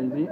Easy.